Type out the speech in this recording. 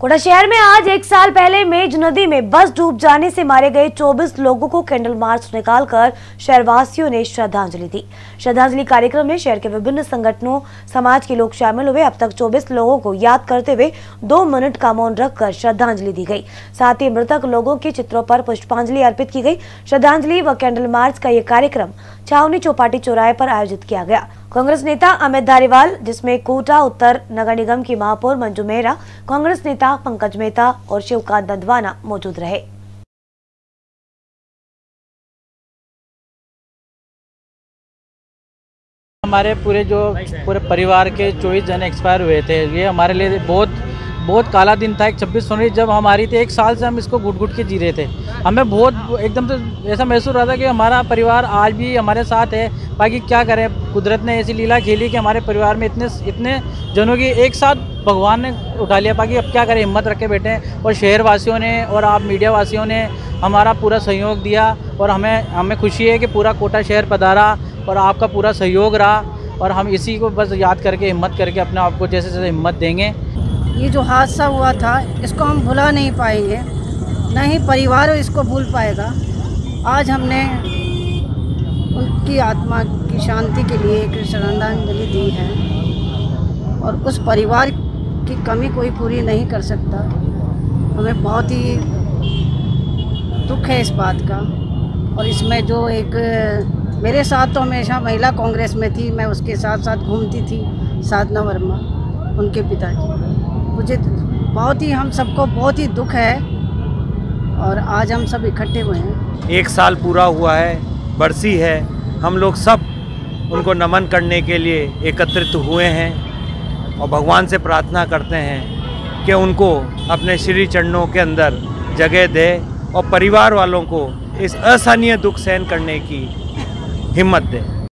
कोटा शहर में आज एक साल पहले मेज नदी में बस डूब जाने से मारे गए 24 लोगों को कैंडल मार्च निकालकर शहरवासियों ने श्रद्धांजलि दी। श्रद्धांजलि कार्यक्रम में शहर के विभिन्न संगठनों, समाज के लोग शामिल हुए। अब तक 24 लोगों को याद करते हुए दो मिनट का मौन रखकर श्रद्धांजलि दी गई। साथ ही मृतक लोगों के चित्रों पर पुष्पांजलि अर्पित की गई। श्रद्धांजलि व कैंडल मार्च का ये कार्यक्रम छावनी चौपाटी चौराहे पर आयोजित किया गया। कांग्रेस नेता अमित धारीवाल, जिसमें कोटा, उत्तर नगर निगम की महापौर मंजू मेहरा, कांग्रेस नेता पंकज मेहता और शिवकांत नंदवाना मौजूद रहे। हमारे पूरे जो, पूरे परिवार के चौबीस जन एक्सपायर हुए थे, ये हमारे लिए बहुत बहुत काला दिन था, एक छब्बीस फरवरी जब हमारी थी, एक साल से हम इसको घुट घुट के जी रहे थे। हमें बहुत एकदम से ऐसा महसूस रहा था कि हमारा परिवार आज भी हमारे साथ है, बाकी क्या करें, कुदरत ने ऐसी लीला खेली कि हमारे परिवार में इतने इतने जनों की एक साथ भगवान ने उठा लिया, बाकी अब क्या करें, हिम्मत रख के बैठे और शहर वासियों ने और आप मीडिया वासियों ने हमारा पूरा सहयोग दिया और हमें हमें खुशी है कि पूरा कोटा शहर पधारा और आपका पूरा सहयोग रहा और हम इसी को बस याद करके, हिम्मत करके अपने आप को जैसे जैसे हिम्मत देंगे। ये जो हादसा हुआ था, इसको हम भुला नहीं पाएँगे। न ही परिवार इसको भूल पाएगा। आज हमने उनकी आत्मा की शांति के लिए एक श्रद्धांजलि दी है और उस परिवार की कमी कोई पूरी नहीं कर सकता। हमें बहुत ही दुख है इस बात का और इसमें जो एक, मेरे साथ तो हमेशा महिला कांग्रेस में थी, मैं उसके साथ साथ घूमती थी, साधना वर्मा, उनके पिताजी। मुझे बहुत ही हम सबको बहुत ही दुख है और आज हम सब इकट्ठे हुए हैं। एक साल पूरा हुआ है, बरसी है, हम लोग सब उनको नमन करने के लिए एकत्रित हुए हैं और भगवान से प्रार्थना करते हैं कि उनको अपने श्री चरणों के अंदर जगह दे और परिवार वालों को इस असहनीय दुख सहन करने की हिम्मत दे।